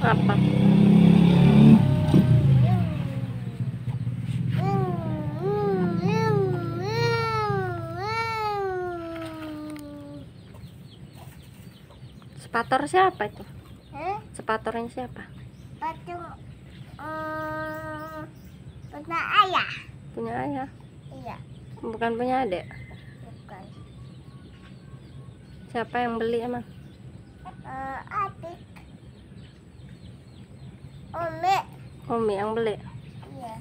Apa? Sepator siapa itu? Eh, Sepatornya siapa? patung eh, punya ayah. Punya ayah, Iya, bukan punya adik. bukan. Siapa yang beli emang? Eh, adik. Ome. Umi yang beli. Iya.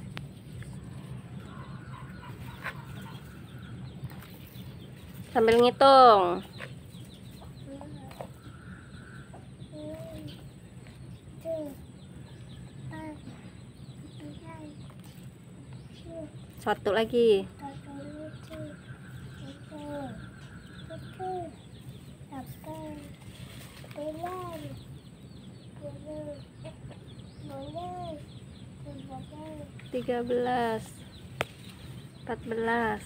Sambil ngitung. Satu lagi. Tiga belas. Empat belas.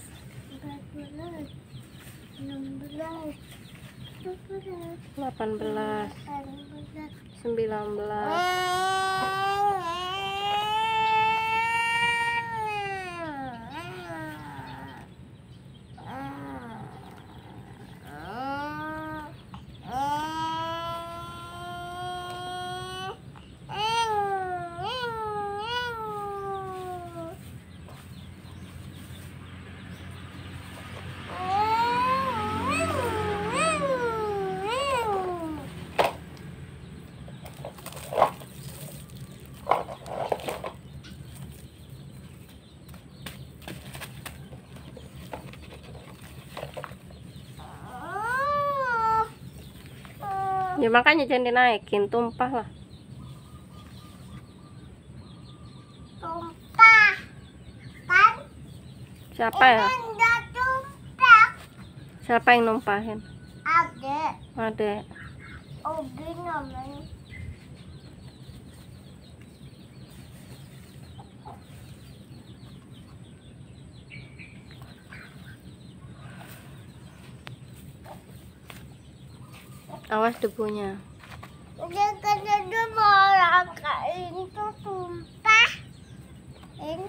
Delapan belas. Sembilan belas. Ya makanya jangan dinaikin, tumpah lah. Tumpah. Kan? Siapa ya? Siapa yang numpahin? Adek. Ada. Obi namanya. Awas debunya. Dia kan ada mau rangka itu tumpah. Ini